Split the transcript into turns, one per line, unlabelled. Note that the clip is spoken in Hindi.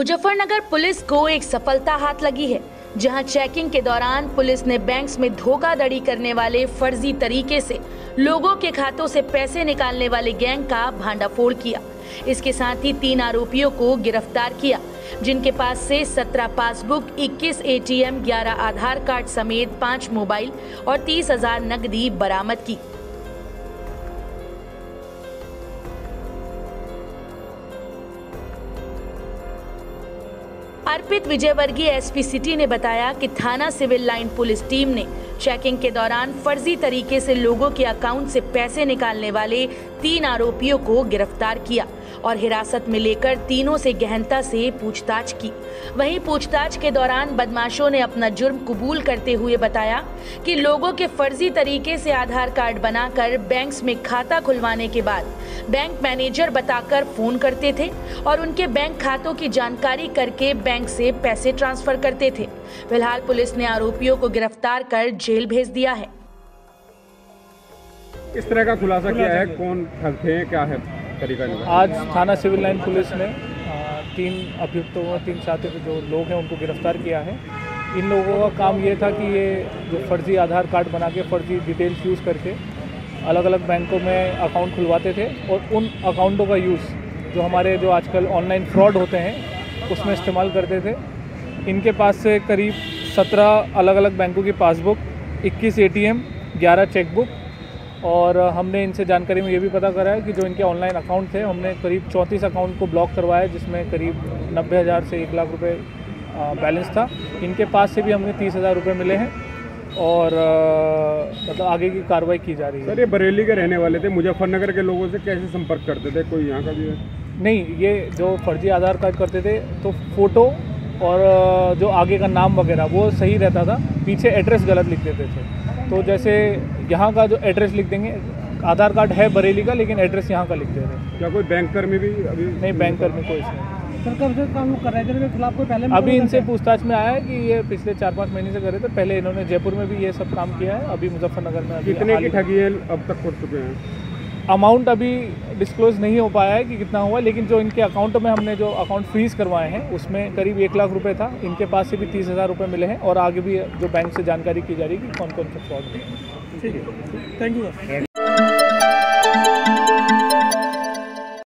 मुजफ्फरनगर पुलिस को एक सफलता हाथ लगी है, जहाँ चेकिंग के दौरान पुलिस ने बैंक्स में धोखाधड़ी करने वाले फर्जी तरीके से लोगों के खातों से पैसे निकालने वाले गैंग का भांडाफोड़ किया। इसके साथ ही तीन आरोपियों को गिरफ़्तार किया, जिनके पास से 17 पासबुक 21 एटीएम 11 आधार कार्ड समेत पाँच मोबाइल और तीस हज़ार नकदी बरामद की। अर्पित विजयवर्गीय एसपी सिटी ने बताया कि थाना सिविल लाइन पुलिस टीम ने चेकिंग के दौरान फर्जी तरीके से लोगों के अकाउंट से पैसे निकालने वाले तीन आरोपियों को गिरफ़्तार किया और हिरासत में लेकर तीनों से गहनता से पूछताछ की। वहीं पूछताछ के दौरान बदमाशों ने अपना जुर्म कबूल करते हुए बताया कि लोगों के फर्जी तरीके से आधार कार्ड बनाकर बैंक्स में खाता खुलवाने के बाद बैंक मैनेजर बताकर फ़ोन करते थे और उनके बैंक खातों की जानकारी करके बैंक से पैसे ट्रांसफ़र करते थे। फ़िलहाल पुलिस ने आरोपियों को गिरफ़्तार कर जेल भेज दिया है।
इस तरह का खुलासा किया है कौन थे क्या है तरीका
आज थाना सिविल लाइन पुलिस ने तीन अभियुक्तों तीन साथी जो लोग हैं उनको गिरफ़्तार किया है। इन लोगों का काम ये था कि ये जो फर्जी आधार कार्ड बना के फर्जी डिटेल्स यूज़ करके अलग अलग बैंकों में अकाउंट खुलवाते थे और उन अकाउंटों का यूज़ जो हमारे जो आजकल ऑनलाइन फ्रॉड होते हैं उसमें इस्तेमाल करते थे। इनके पास से करीब सत्रह अलग अलग बैंकों की पासबुक इक्कीस एटीएम ग्यारह चेकबुक और हमने इनसे जानकारी में ये भी पता करा है कि जो इनके ऑनलाइन अकाउंट थे हमने करीब चौंतीस अकाउंट को ब्लॉक करवाया जिसमें करीब नब्बे हज़ार से एक लाख रुपए बैलेंस था। इनके पास से भी हमने तीस हज़ार रुपये मिले हैं और मतलब आगे की कार्रवाई की जा रही है।
सर ये बरेली के रहने वाले थे मुजफ्फरनगर के लोगों से कैसे संपर्क करते थे? कोई यहाँ का भी है?
नहीं ये जो फर्जी आधार कार्ड करते थे तो फ़ोटो और जो आगे का नाम वगैरह वो सही रहता था। पीछे एड्रेस गलत लिख देते थे। तो जैसे यहाँ का जो एड्रेस लिख देंगे आधार कार्ड है बरेली का लेकिन एड्रेस यहाँ का लिख दे रहे हैं।
क्या कोई बैंक कर्मी भी अभी
नहीं बैंक में कोई इसमें
सर कब से काम कर रहे थे? इनके खिलाफ कोई पहले
अभी इनसे पूछताछ में आया है कि ये पिछले चार पाँच महीने से कर रहे थे पहले इन्होंने जयपुर में भी ये सब काम किया है अभी मुजफ्फरनगर में अभी
कितने की ठगी अब तक कर चुके हैं?
अमाउंट अभी डिस्क्लोज नहीं हो पाया है कि कितना हुआ, लेकिन जो इनके अकाउंट में हमने जो अकाउंट फ्रीज करवाए हैं, उसमें करीब एक लाख रुपए था। इनके पास से भी तीस हज़ार रुपये मिले हैं और आगे भी जो बैंक से जानकारी की जा रही है कि कौन कौन से फ्रॉड
ठीक है। Thank you